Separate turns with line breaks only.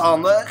ander.